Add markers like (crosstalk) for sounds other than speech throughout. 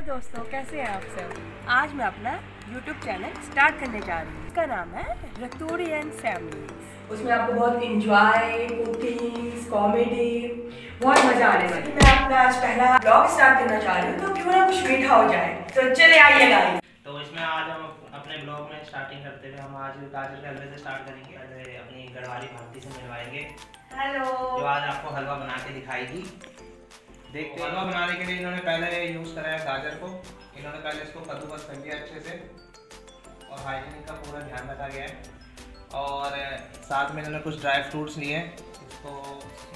Hello दोस्तों कैसे हैं आप सब? आज मैं अपना यूट्यूब चैनल स्टार्ट करने जा रही हूँ। इसका नाम है रतूरी एंड फैमिली उसमें आपको बहुत इंजॉय कुकिंग कॉमेडी बहुत मज़ा आने वाली मैं अपना आज पहला ब्लॉग स्टार्ट करना चाह रही हूँ तो क्यों ना कुछ मीठा हो जाए। तो चले आइए गाइस। तो इसमें आज हम अपने ब्लॉग में स्टार्टिंग करते हुए हम आज गाजर के हलवे से स्टार्ट करेंगे। अपनी गढ़वाली भारती से मिलवाएँगे। हेलो। जो आज आपको हलवा बना के दिखाएगी। देखते हलवा बनाने के लिए इन्होंने पहले यूज़ करा है गाजर को। इन्होंने पहले इसको कद्दूकस कर दिया अच्छे से। और हाइजीनिक का पूरा ध्यान रखा गया है। और साथ में इन्होंने कुछ ड्राई फ्रूट्स लिए हैं। इसको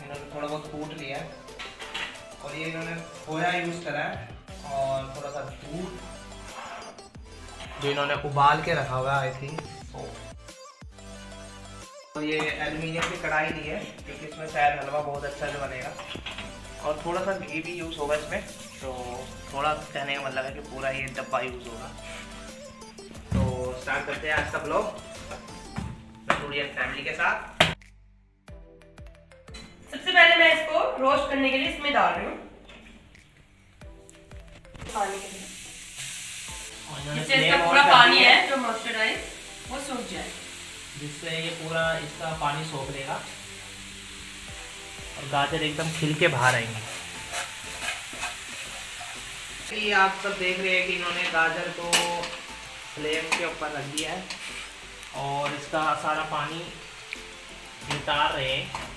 इन्होंने थोड़ा बहुत कूट लिया है। और ये इन्होंने खोया यूज़ करा है। और थोड़ा सा दूध जो इन्होंने उबाल के रखा हुआ आई थिंक तो। ये एल्यूमिनियम की कढ़ाई ली है, क्योंकि इसमें शायद हलवा बहुत अच्छा से बनेगा। और थोड़ा सा घी भी यूज़ होगा इसमें तो थोड़ा कहने का मतलब है कि पूरा ये डब्बा यूज़ होगा। तो स्टार्ट करते हैं आज का ब्लॉग फैमिली के साथ। सबसे पहले मैं इसको रोस्ट करने के लिए इसमें डाल रही हूँ। पानी के लिए। जिससे इसका पूरा पानी है जो मॉइस्चराइज वो सूख जाए। जिससे ये पूरा इसका पानी सोख लेगा। गाजर एकदम खिल के बाहर आएँगे। ये आप सब देख रहे हैं कि इन्होंने गाजर को फ्लेम के ऊपर रख दिया है और इसका सारा पानी नितार रहे हैं।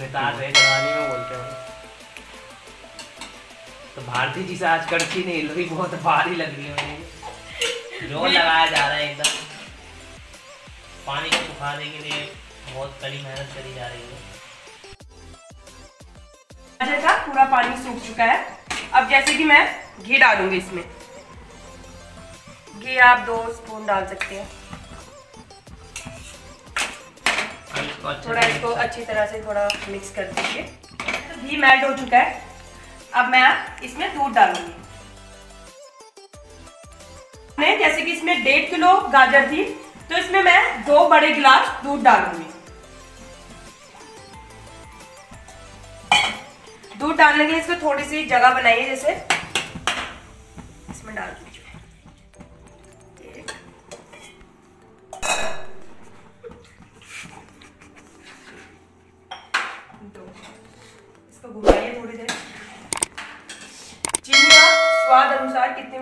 नितार रहे गढ़वाली में बोलते हैं तो भारती जी से आज कड़छी नहीं हिल रही बहुत भारी लग रही है ज़ोर (laughs) लगाया जा रहा है एकदम। पानी को सुखाने के लिए बहुत कड़ी मेहनत करी जा रही है। गाजर का पूरा पानी सूख चुका है। अब जैसे कि मैं घी डालूँगी इसमें। घी आप दो स्पून डाल सकते हैं। थोड़ा इसको अच्छी तरह से थोड़ा मिक्स कर दीजिए। तो घी मेल्ट हो चुका है। अब मैं इसमें दूध डालूँगी। जैसे कि इसमें डेढ़ किलो गाजर थी तो इसमें मैं दो बड़े गिलास दूध डालूँगी। डालने के लिए इसको थोड़ी सी जगह बनाइए, जैसे इसमें डाल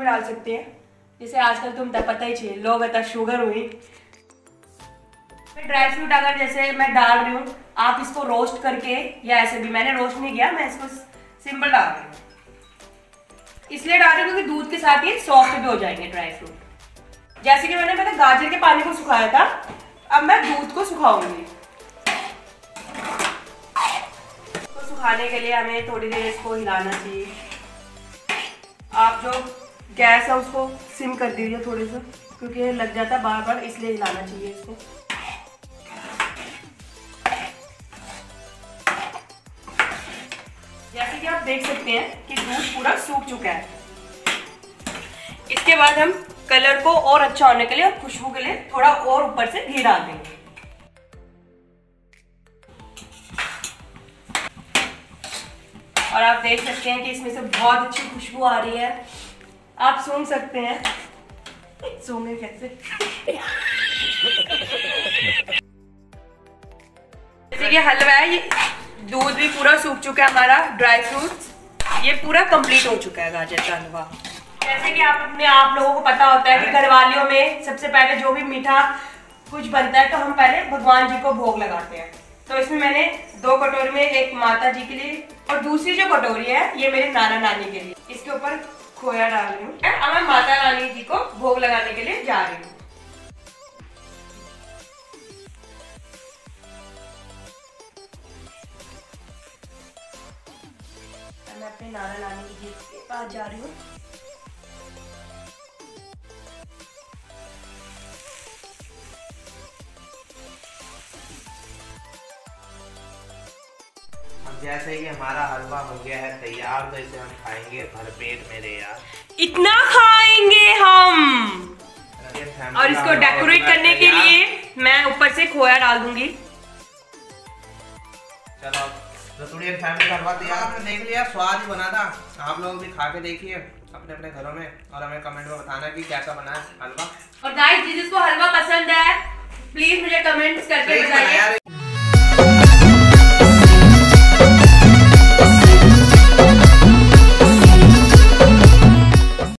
डाल सकते हैं? जैसे आजकल तुम तो पता ही चाहिए लोग शुगर हुई। ड्राई फ्रूट अगर जैसे मैं डाल रही हूँ आप इसको रोस्ट करके, या ऐसे भी, मैंने रोस्ट नहीं किया, मैं इसको सिंपल डाल रही हूँ। इसलिए डाल रही हूँ क्योंकि दूध के साथ ये सॉफ्ट भी हो जाएँगे ड्राई फ्रूट जैसे कि मैंने पहले गाजर के पानी को सुखाया था, अब मैं दूध को सुखाऊँगी। तो सुखाने के लिए हमें थोड़ी देर इसको हिलाना चाहिए। आप जो गैस है उसको सिम कर दीजिए थोड़ी सा, क्योंकि लग जाता है बार बार इसलिए हिलाना चाहिए इसको। जैसे कि आप देख सकते हैं कि दूध पूरा सूख चुका है। इसके बाद हम कलर को और अच्छा होने के लिए और खुशबू के लिए थोड़ा और ऊपर से घी डाल देंगे। और आप देख सकते हैं कि इसमें से बहुत अच्छी खुशबू आ रही है। आप सूंघ सकते हैं। सूंघे कैसे? हलवा है, ये दूध भी पूरा सूख चुका है हमारा ड्राई फ्रूट्स ये पूरा कंप्लीट हो चुका है गाजर का हलवा। जैसे कि आप अपने आप लोगों को पता होता है कि घरवालियों में सबसे पहले जो भी मीठा कुछ बनता है तो हम पहले भगवान जी को भोग लगाते हैं। तो इसमें मैंने दो कटोरी में एक माता जी के लिए और दूसरी जो कटोरी है, ये मेरे नाना नानी के लिए। इसके ऊपर खोया डाल रही हूँ। अब मैं माता रानी जी को भोग लगाने के लिए जा रही हूँ। मैं अपने नाना नानी के पास जा रही हूँ। जैसे कि हमारा हलवा हो गया है तैयार तो इसे हम खाएँगे भरपेट मेरे यार। इतना खाएँगे हम! और इसको डेकोरेट करने के लिए मैं ऊपर से खोया डाल दूँगी। चलो अब रसोड़ी एंड फैमिली का हलवा तैयार आपने देख लिया स्वाद ही बना था। आप लोग भी खा के देखिए अपने अपने घरों में और हमें कमेंट में बताना कि क्या बना है हलवा। और गाइस जिसको हलवा पसंद है प्लीज़ मुझे कमेंट्स करके बताइए।